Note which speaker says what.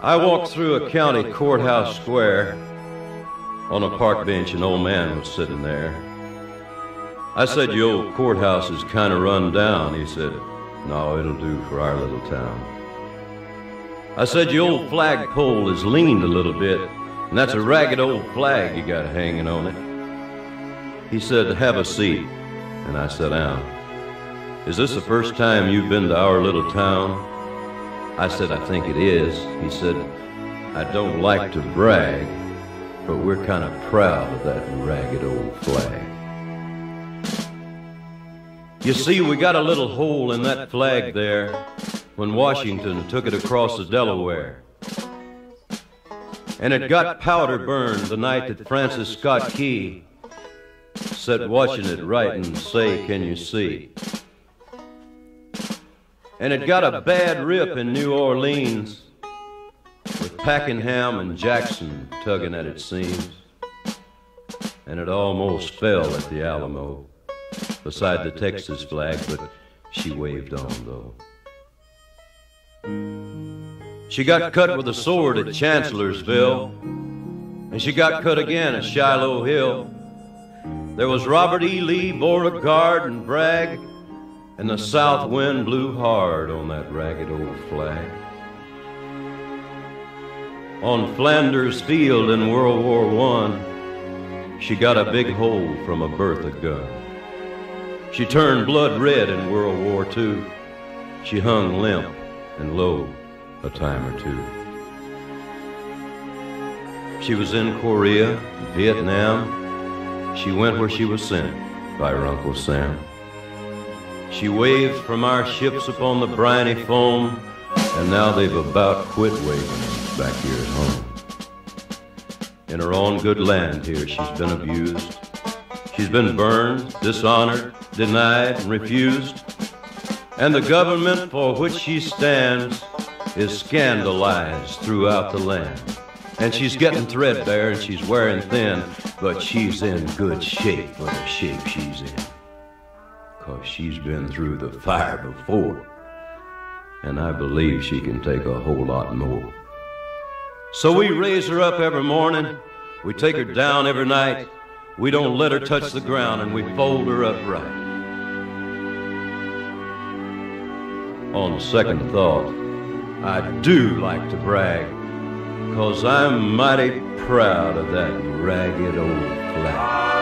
Speaker 1: I walked through a county courthouse square. On a park bench, an old man was sitting there. I said, Your old courthouse is kind of run down. He said, No, it'll do for our little town. I said, Your old flagpole is leaned a little bit, and that's a ragged old flag you got hanging on it. He said, Have a seat. And I sat down. Is this the first time you've been to our little town? I said, I think it is. He said, I don't like to brag, but we're kind of proud of that ragged old flag. You see, we got a little hole in that flag there when Washington took it across the Delaware. And it got powder burned the night that Francis Scott Key sat watching it write and say, Can you see? And it got a bad rip in New Orleans with Pakenham and Jackson tugging at its seams. And it almost fell at the Alamo beside the Texas flag, but she waved on though. She got cut with a sword at Chancellorsville, and she got cut again at Shiloh Hill. There was Robert E. Lee, Beauregard, and Bragg and the south wind blew hard on that ragged old flag. On Flanders Field in World War I, she got a big hole from a Bertha gun. She turned blood red in World War II. She hung limp and low a time or two. She was in Korea, Vietnam. She went where she was sent by her Uncle Sam. She waved from our ships upon the briny foam, and now they've about quit waving back here at home. In her own good land here, she's been abused. She's been burned, dishonored, denied, and refused. And the government for which she stands is scandalized throughout the land. And she's getting threadbare and she's wearing thin, but she's in good shape for the shape she's in. Cause she's been through the fire before. And I believe she can take a whole lot more. So we raise her up every morning. We take her down every night. We don't let her touch the ground and we fold her upright. On second thought, I do like to brag, cause I'm mighty proud of that ragged old flag.